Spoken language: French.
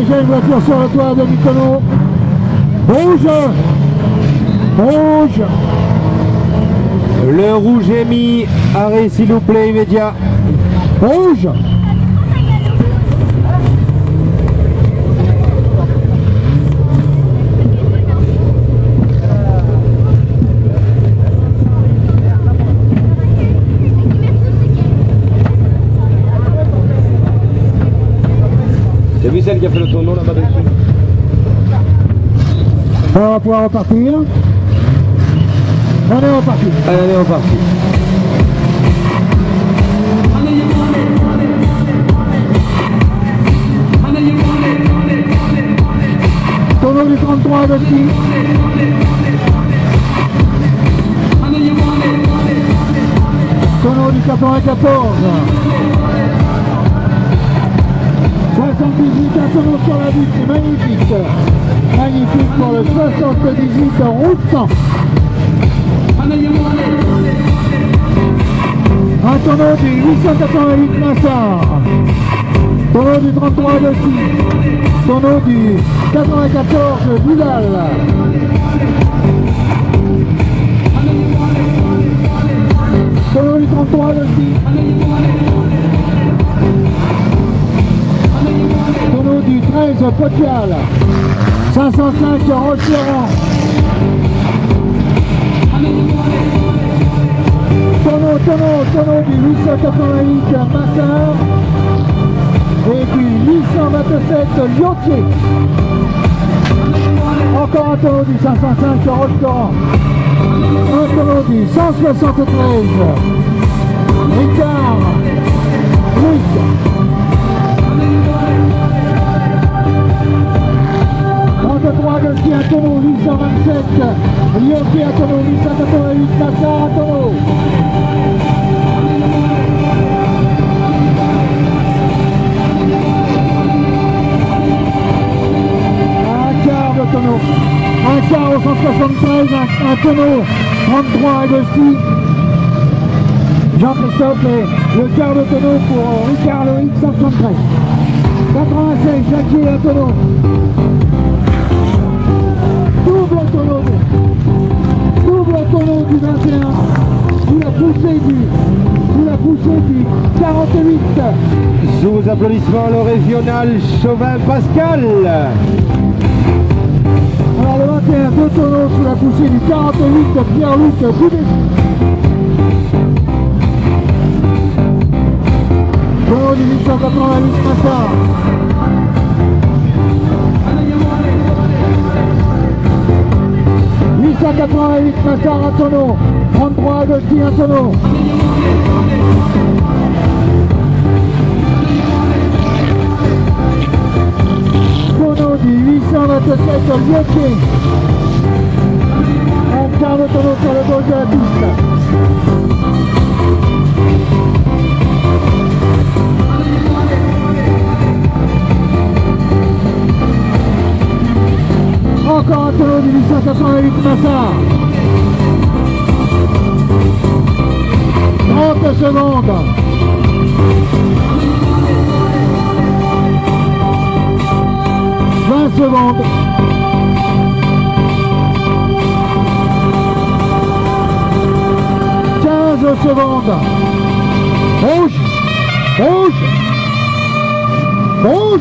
Déjà une voiture sur le toit de Mykonos. Rouge Rouge Le rouge est mis. Arrêt s'il vous plaît immédiat. Rouge celle qui a fait le tournoi là-bas dessus On va pouvoir repartir. On est reparti. Allez, allez, on parti. Tonneau du 33 de petit. Tonneau du 94. 78 un tonneau sur la butte, c'est magnifique. Magnifique pour le 78 en route. Un tonneau du 888 Massard. Tonneau du 33 de Tonneau du 94 Vidal. Potial. 505 Rocherand. Tonneau, tonneau, tonneau du 888 Massard et du 827 Lyotier. Encore un tonneau du 505 restaurant. Un tonneau du 173 33 de un tonneau 827 Lyotier un tonneau 888 Massard un tonneau. Un quart de tonneau. Un quart au 173, un, tonneau 33 et dessus. Jean-Christophe et le quart de tonneau pour Ricard Loïc 173. 96, Jacquier un du 21. Sous la poussée du. Sous la poussée du 48. Sous applaudissements, le régional Chauvin Pascal. Alors le 21, deux tonneaux sous la poussée du 48 de Pierre-Luc 888 Massard. « 888 Massard, un tonneau. 33 Agostini, un tonneau. Tonneau du 827 Lyotier. Un quart de tonneau sur le gauche de la piste. Encore un tonneau du 888 Massard. 30 secondes. Vingt secondes. Quinze secondes. Rouge. Rouge. Rouge.